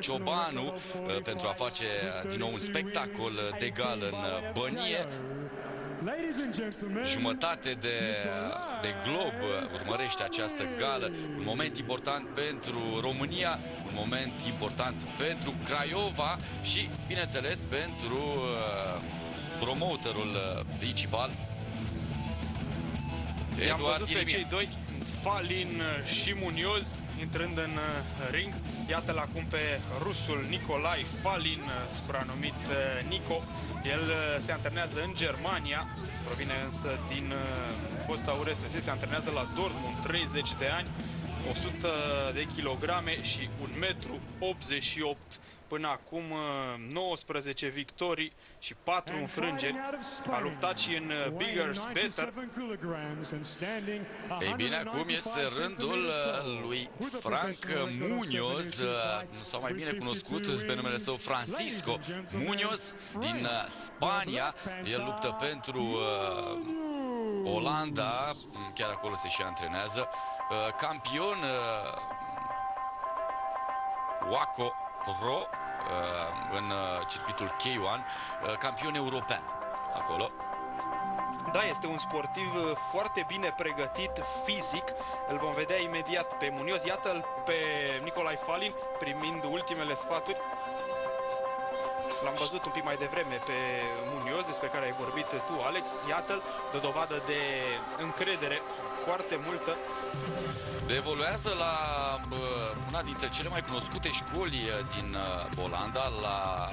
Ciobanu uh, pentru a face din nou un spectacol de gală în bănie. Jumătate de, de glob urmărește această gală. Un moment important pentru România, un moment important pentru Craiova și, bineînțeles, pentru uh, promoterul principal. I-am văzut pe cei doi, Falin și Munioz, intrând în uh, ring. Iată-l acum pe rusul Nicolai Falin, uh, supranumit uh, Nico. El se antrenează în Germania, provine însă din fosta URSS, se antrenează la Dortmund, 30 de ani, 100 de kilograme și 1 metru 88 până acum 19 uh, victorii și 4 înfrângeri. A luptat și în uh, Bigger Better. Ei bine, acum este rândul uh, lui Frank Munoz, sau mai bine cunoscut pe numele său Francisco Munoz din Spania. El luptă pentru Olanda, chiar acolo se și antrenează. Campion Waco Pro uh, în uh, circuitul K1, uh, campion european acolo. Da, este un sportiv foarte bine pregătit fizic. Îl vom vedea imediat pe Munioz. Iată-l pe Nicolai Falin primind ultimele sfaturi. L-am văzut un pic mai devreme pe Munioz, despre care ai vorbit tu, Alex. Iată-l, de dovadă de încredere foarte multă evoluează la una dintre cele mai cunoscute școli uh, din uh, Olanda, la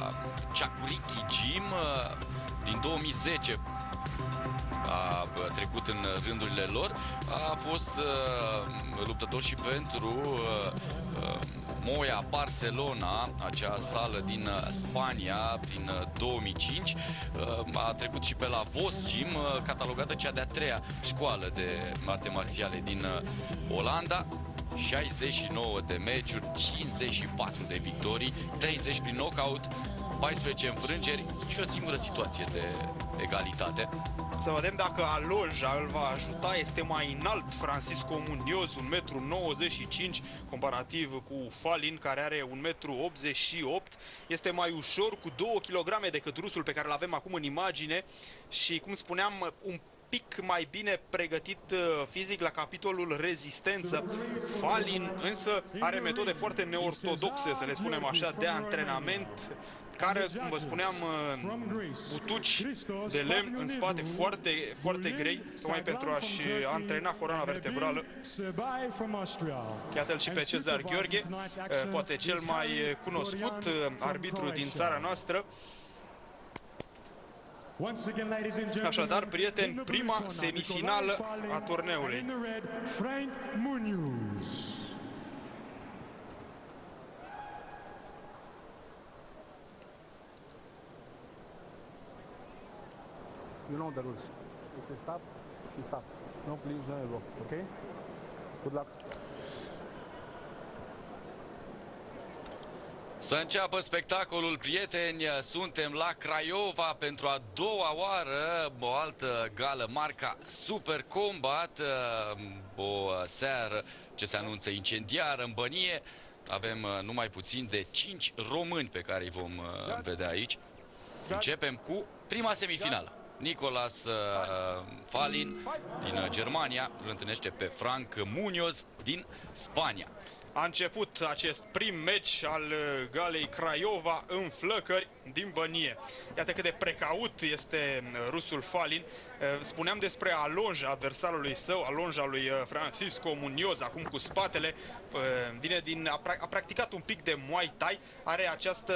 Chakuriki Gym, uh, din 2010 a trecut în rândurile lor, a fost luptător și pentru Moia Barcelona, acea sală din uh, Spania, din 2005. Uh, uh, a trecut și pe la Voss Gym, catalogată cea de-a treia școală de arte marțiale din Olanda. 69 de meciuri, 54 de victorii, 30 prin knockout, 14 înfrângeri și o singură situație de egalitate. Să vedem dacă Alonja îl va ajuta. Este mai înalt Francisco Munoz, 1,95 m, comparativ cu Falin, care are 1,88 m. Este mai ușor, cu 2 kg decât rusul pe care îl avem acum în imagine și, cum spuneam, un pic mai bine pregătit uh, fizic la capitolul rezistență. Falin însă are metode foarte neortodoxe, să le spunem așa, de antrenament care, cum vă spuneam, butuci de lemn în spate foarte, foarte grei, tocmai pentru a-și antrena coroana vertebrală. Iată-l și pe Cezar Gheorghe, poate cel mai cunoscut arbitru din țara noastră. Așadar, prieteni, prima semifinală a turneului. you know the rules. If you stop, you stop. No, please, no go. Okay? Good luck. Să înceapă spectacolul, prieteni, suntem la Craiova pentru a doua oară, o altă gală, marca Super Combat, o seară ce se anunță incendiară în bănie. Avem numai puțin de 5 români pe care îi vom vedea aici. Începem cu prima semifinală. Nicolas uh, Falin din Germania îl întâlnește pe Frank Munoz din Spania. A început acest prim meci al uh, Galei Craiova în flăcări din Bănie. Iată cât de precaut este uh, rusul Falin. Uh, spuneam despre Alonja, adversarului său, Alonja lui Francisco Munoz, acum cu spatele. Vine din, a, a practicat un pic de Muay Thai, are această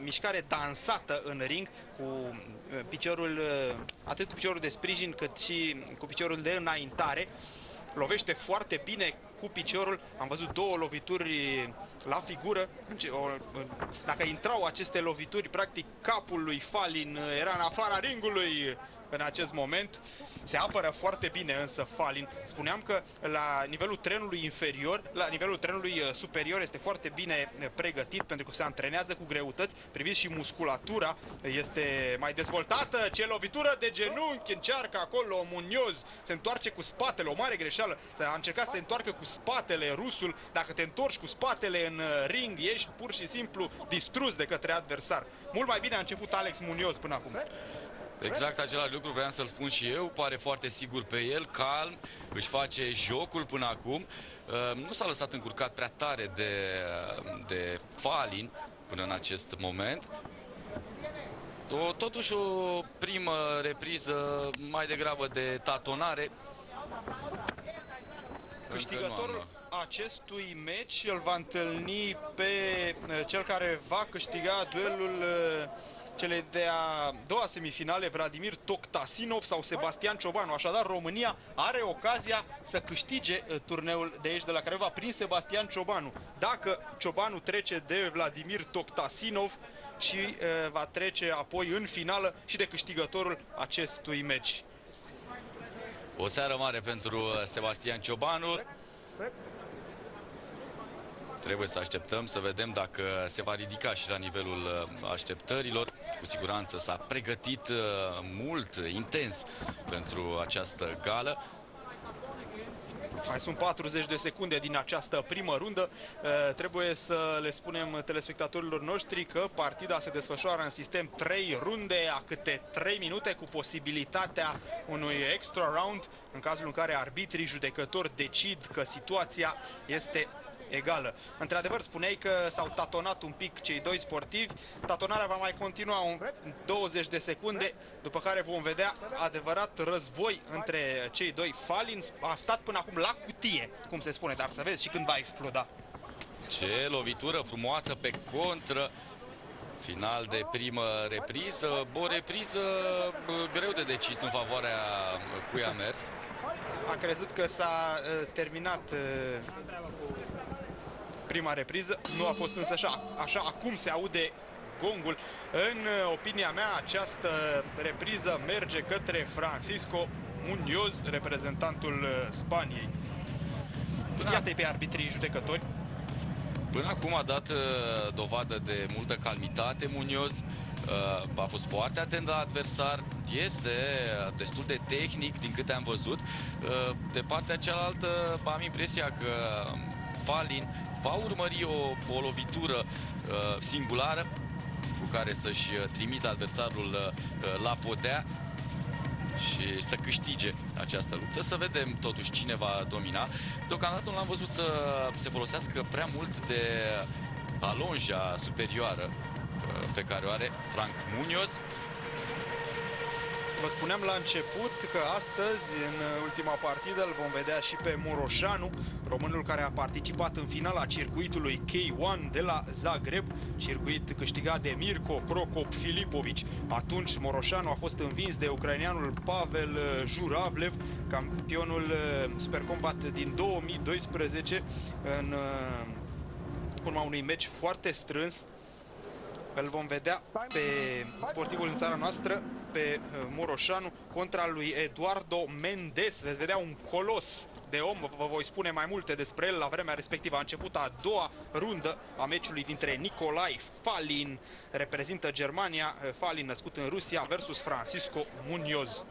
mișcare dansată în ring cu piciorul, atât cu piciorul de sprijin cât și cu piciorul de înaintare lovește foarte bine cu piciorul. Am văzut două lovituri la figură. Dacă intrau aceste lovituri, practic capul lui Falin era în afara ringului în acest moment. Se apără foarte bine însă Falin. Spuneam că la nivelul trenului inferior, la nivelul trenului uh, superior este foarte bine uh, pregătit pentru că se antrenează cu greutăți. Priviți și musculatura este mai dezvoltată. Ce lovitură de genunchi încearcă acolo Munoz. Se întoarce cu spatele, o mare greșeală. A încercat să se întoarcă cu spatele rusul. Dacă te întorci cu spatele în uh, ring, ești pur și simplu distrus de către adversar. Mult mai bine a început Alex Munoz până acum. Exact același lucru vreau să-l spun și eu, pare foarte sigur pe el, calm, își face jocul până acum. Uh, nu s-a lăsat încurcat prea tare de, de Falin până în acest moment. O, totuși o primă repriză mai degrabă de tatonare. Câștigătorul acestui meci îl va întâlni pe uh, cel care va câștiga duelul uh, cele de-a doua semifinale, Vladimir Toctasinov sau Sebastian Ciobanu. Așadar, România are ocazia să câștige uh, turneul de aici de la Craiova prin Sebastian Ciobanu. Dacă Ciobanu trece de Vladimir Toctasinov și uh, va trece apoi în finală și de câștigătorul acestui meci. O seară mare pentru uh, Sebastian Ciobanu. Trebuie să așteptăm să vedem dacă se va ridica și la nivelul uh, așteptărilor. Cu siguranță s-a pregătit uh, mult, intens pentru această gală. Mai sunt 40 de secunde din această primă rundă. Uh, trebuie să le spunem telespectatorilor noștri că partida se desfășoară în sistem 3 runde a câte 3 minute cu posibilitatea unui extra round în cazul în care arbitrii judecători decid că situația este egală. Într-adevăr, spuneai că s-au tatonat un pic cei doi sportivi. Tatonarea va mai continua un 20 de secunde, după care vom vedea adevărat război între cei doi. Falin a stat până acum la cutie, cum se spune, dar să vezi și când va exploda. Ce lovitură frumoasă pe contră. Final de primă repriză, o repriză greu de decis în favoarea cui a mers. A crezut că s-a uh, terminat uh, prima repriză. Nu a fost însă așa. Așa acum se aude gongul. În opinia mea, această repriză merge către Francisco Munoz, reprezentantul uh, Spaniei. Iată-i pe arbitrii judecători. Până acum a dat uh, dovadă de multă calmitate Munoz. Uh, a fost foarte atent la adversar, este destul de tehnic din câte am văzut. De partea cealaltă am impresia că Falin va urmări o, o lovitură uh, singulară cu care să-și uh, trimită adversarul uh, la podea și să câștige această luptă. Să vedem totuși cine va domina. Deocamdată nu l-am văzut să se folosească prea mult de alonja superioară uh, pe care o are Frank Munoz. Vă spuneam la început că astăzi, în ultima partidă, îl vom vedea și pe Moroșanu, românul care a participat în finala circuitului K1 de la Zagreb, circuit câștigat de Mirko Prokop Filipovici. Atunci Moroșanu a fost învins de ucraineanul Pavel Juravlev, campionul uh, Supercombat din 2012, în uh, urma unui meci foarte strâns îl vom vedea pe sportivul în țara noastră, pe uh, Moroșanu, contra lui Eduardo Mendes. Veți vedea un colos de om, vă voi spune mai multe despre el. La vremea respectivă a început a doua rundă a meciului dintre Nicolai Falin, reprezintă Germania, uh, Falin născut în Rusia, versus Francisco Munoz.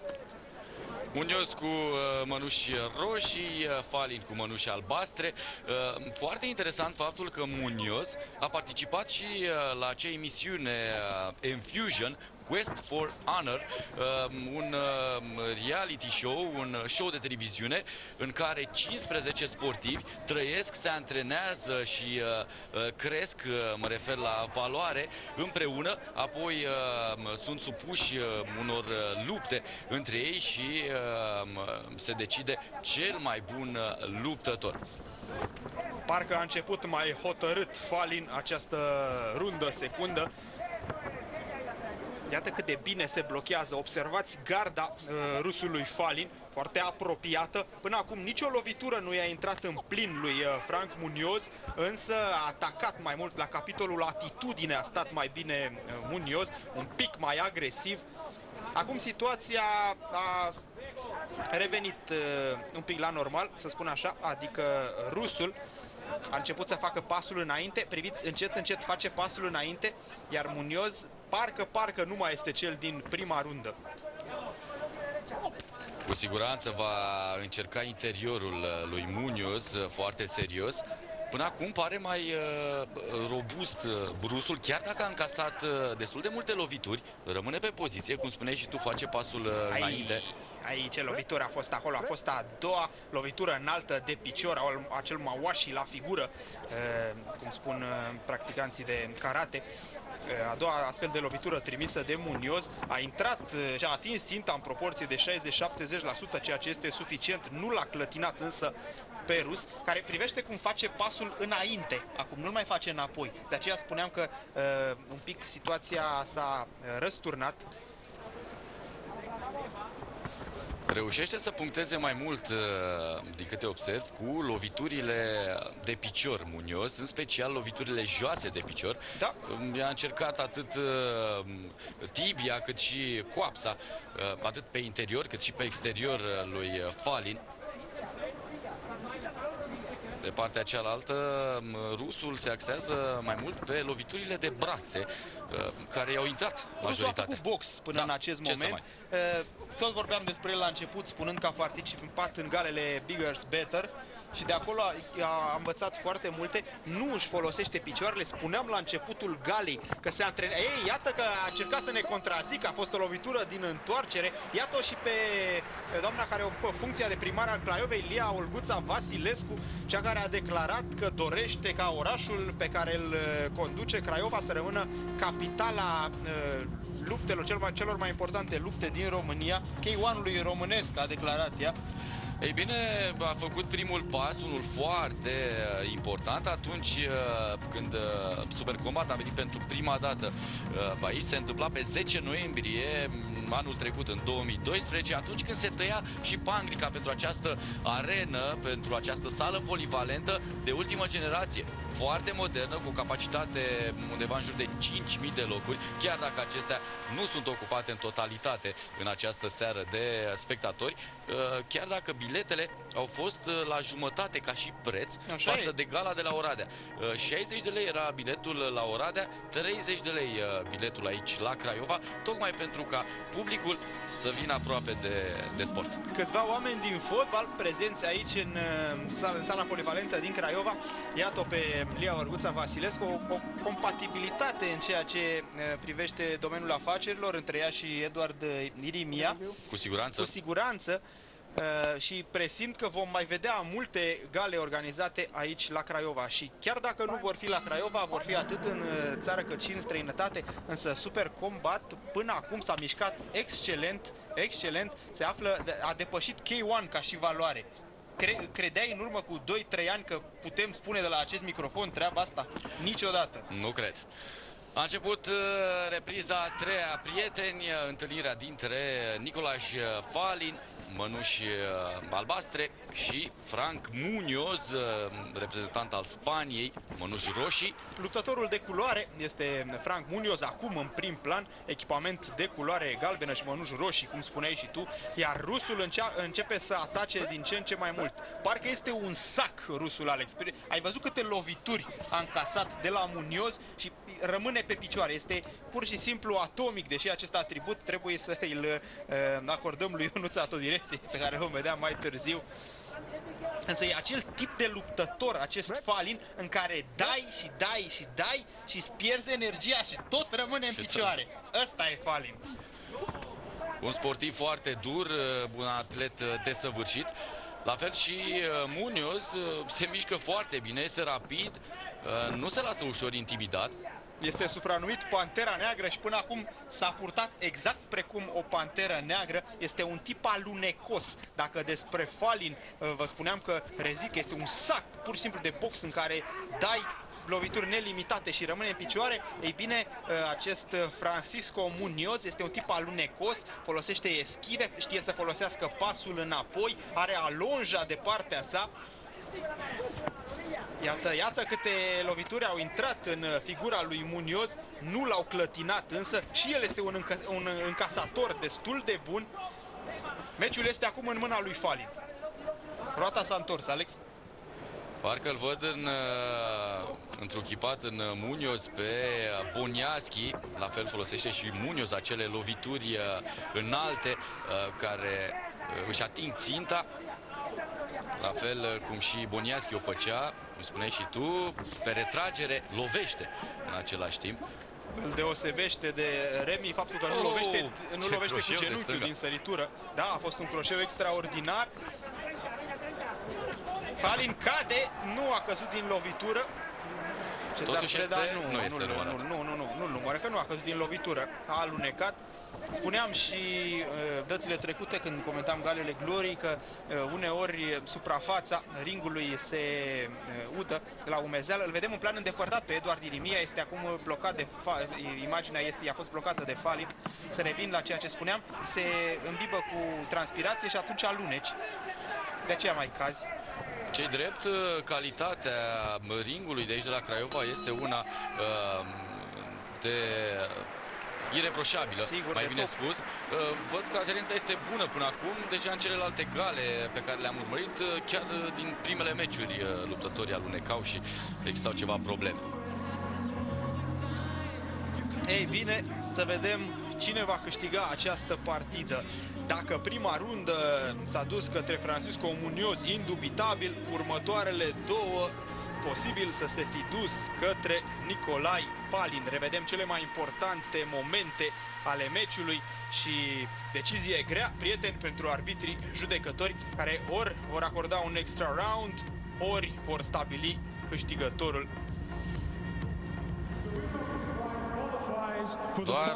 Munoz cu uh, mănuși roșii, uh, Falin cu mănuși albastre. Uh, foarte interesant faptul că Munoz a participat și uh, la acea emisiune uh, Infusion Quest for Honor, um, un um, reality show, un show de televiziune în care 15 sportivi trăiesc, se antrenează și uh, uh, cresc, uh, mă refer la valoare, împreună, apoi um, sunt supuși unor lupte între ei și se decide cel mai bun luptător. Parcă a început mai hotărât Falin această rundă secundă. Iată cât de bine se blochează. Observați garda uh, rusului Falin, foarte apropiată. Până acum nicio lovitură nu i-a intrat în plin lui uh, Frank Munoz, însă a atacat mai mult la capitolul atitudine, a stat mai bine uh, Munoz, un pic mai agresiv. Acum situația a revenit uh, un pic la normal, să spun așa, adică rusul a început să facă pasul înainte, priviți, încet, încet face pasul înainte, iar Munioz parcă, parcă nu mai este cel din prima rundă. Cu siguranță va încerca interiorul lui Munoz foarte serios. Până acum pare mai uh, robust uh, Brusul, chiar dacă a încasat uh, destul de multe lovituri, rămâne pe poziție, cum spuneai și tu, face pasul uh, Ai, înainte. Aici lovitura a fost acolo, a fost a doua lovitură înaltă de picior, al- acel mawashi la figură, uh, cum spun uh, practicanții de karate. Uh, A doua astfel de lovitură trimisă de Munioz a intrat uh, și a atins ținta în proporție de 60-70%, ceea ce este suficient. Nu l-a clătinat însă pe rus, care privește cum face pasul înainte. Acum nu-l mai face înapoi. De aceea spuneam că uh, un pic situația s-a uh, răsturnat Reușește să puncteze mai mult, uh, din câte observ, cu loviturile de picior Munoz, în special loviturile joase de picior. Da. Um, A încercat atât uh, tibia cât și coapsa, uh, atât pe interior cât și pe exterior uh, lui uh, Falin. De partea cealaltă, m, rusul se axează mai mult pe loviturile de brațe, uh, care i-au intrat Rusul a majoritatea. făcut box până Da, în acest ce să moment. Uh, Tot vorbeam despre el la început, spunând că a participat în galele Bigger's Better și de acolo a, a învățat foarte multe. Nu își folosește picioarele. Spuneam la începutul galei că se antrenează. Ei, iată că a încercat să ne contrazică, a fost o lovitură din întoarcere. Iată-o și pe pe doamna care ocupă funcția de primar al Craiovei, Lia Olguța Vasilescu, cea care a declarat că dorește ca orașul pe care îl uh, conduce Craiova să rămână capitala uh, luptelor, cel mai, celor mai importante lupte din România. K1-ului românesc, a declarat ea. Ei bine, a făcut primul pas, unul foarte uh, important, atunci uh, când uh, Supercombat a venit pentru prima dată. uh, aici, se întâmpla pe 10 noiembrie m, anul trecut, în 2012, atunci când se tăia și pangrica pentru această arenă, pentru această sală polivalentă de ultimă generație, foarte modernă, cu capacitate undeva în jur de 5.000 de locuri, chiar dacă acestea nu sunt ocupate în totalitate în această seară de spectatori, uh, chiar dacă biletele au fost uh, la jumătate ca și preț Așa față e. de gala de la Oradea. Uh, 60 de lei era biletul la Oradea, 30 de lei uh, biletul aici la Craiova, tocmai pentru ca publicul să vină aproape de, de sport. Câțiva oameni din fotbal prezenți aici în uh, sala, în sala polivalentă din Craiova. Iată pe Lia Orguța Vasilescu, o, o compatibilitate în ceea ce uh, privește domeniul afacerilor între ea și Eduard uh, Irimia. Cu siguranță. Cu siguranță uh, și presimt că vom mai vedea multe gale organizate aici la Craiova și chiar dacă nu vor fi la Craiova, vor fi atât în uh, țară cât și în străinătate, însă Super Combat până acum s-a mișcat excelent, excelent, se află, a depășit K1 ca și valoare. Cre- credeai în urmă cu 2-3 ani că putem spune de la acest microfon treaba asta? Niciodată. Nu cred. A început uh, repriza a treia prieteni, uh, întâlnirea dintre Nicolaș uh, Falin, mănuși uh, albastre și Frank Munoz, uh, reprezentant al Spaniei, mănuși roșii. Luptătorul de culoare este Frank Munoz, acum în prim plan, echipament de culoare galbenă și mănuși roșii, cum spuneai și tu, iar rusul încea, începe să atace din ce în ce mai mult. Parcă este un sac rusul, Alex. Ai văzut câte lovituri a încasat de la Munoz și rămâne pe picioare. Este pur și simplu atomic, deși acest atribut trebuie să îl uh, acordăm lui Ionuț Atodiresie, pe care o vom vedea mai târziu. Însă e acel tip de luptător, acest falin, în care dai și dai și dai și îți pierzi energia și tot rămâne în Și picioare. Ăsta e falin. Un sportiv foarte dur, uh, un atlet uh, desăvârșit. La fel și uh, Munoz uh, se mișcă foarte bine, este rapid, uh, nu se lasă ușor intimidat. Este supranumit Pantera Neagră și până acum s-a purtat exact precum o panteră neagră. Este un tip alunecos. Dacă despre Falin uh, vă spuneam că Rezic este un sac pur și simplu de box în care dai lovituri nelimitate și rămâne în picioare, ei bine, uh, acest uh, Francisco Munoz este un tip alunecos, folosește eschive, știe să folosească pasul înapoi, are alonja de partea sa, Iată, iată câte lovituri au intrat în figura lui Munoz, nu l-au clătinat însă și el este un, încă, un încasator destul de bun. Meciul este acum în mâna lui Falin. Roata s-a întors, Alex. Parcă îl văd în, uh, într-un în Munoz pe Boniaschi, la fel folosește și Munoz acele lovituri uh, înalte uh, care își ating ținta, la fel cum și Boniaschi o făcea, cum spuneai și tu, pe retragere lovește în același timp. Îl deosebește de Remi faptul că nu oh, lovește, nu lovește cu genunchiul din săritură. Da, a fost un croșeu extraordinar. Falin cade, nu a căzut din lovitură. Totuși este, nu, nu, este nu, nu, nu, nu, nu, nu, nu, nu, că nu a căzut din lovitură. A alunecat. Spuneam și uh, dățile trecute când comentam galele glorii că uh, uneori suprafața ringului se uh, udă la umezeală. Îl vedem în plan îndepărtat pe Eduard Irimia, este acum blocat de imaginea este, a fost blocată de Falin. Să revin la ceea ce spuneam, se îmbibă cu transpirație și atunci aluneci. De aceea mai cazi. Cei drept, calitatea ringului de aici de la Craiova este una uh, de ireproșabilă, Sigur, mai bine top. spus. Uh, văd că aterența este bună până acum, deja în celelalte gale pe care le-am urmărit, uh, chiar uh, din primele meciuri luptătorii alunecau și existau ceva probleme. Ei bine, să vedem cine va câștiga această partidă. Dacă prima rundă s-a dus către Francisco Munoz, indubitabil, următoarele două posibil să se fi dus către Nicolai Palin. Revedem cele mai importante momente ale meciului și decizie grea, prieteni, pentru arbitrii judecători care ori vor acorda un extra round, ori vor stabili câștigătorul Doar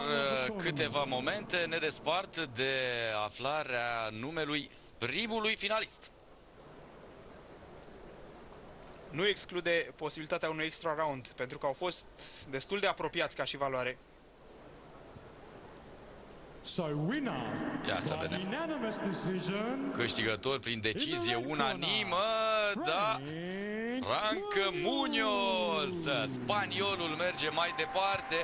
uh, câteva momente ne despart de aflarea numelui primului finalist nu exclude posibilitatea unui extra round, pentru că au fost destul de apropiați ca și valoare. So winner, Ia să vedem. Câștigător prin decizie unanimă, da, Frank Munoz. Spaniolul merge mai departe,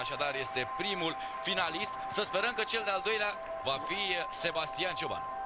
așadar este primul finalist. Să sperăm că cel de-al doilea va fi Sebastian Cioban.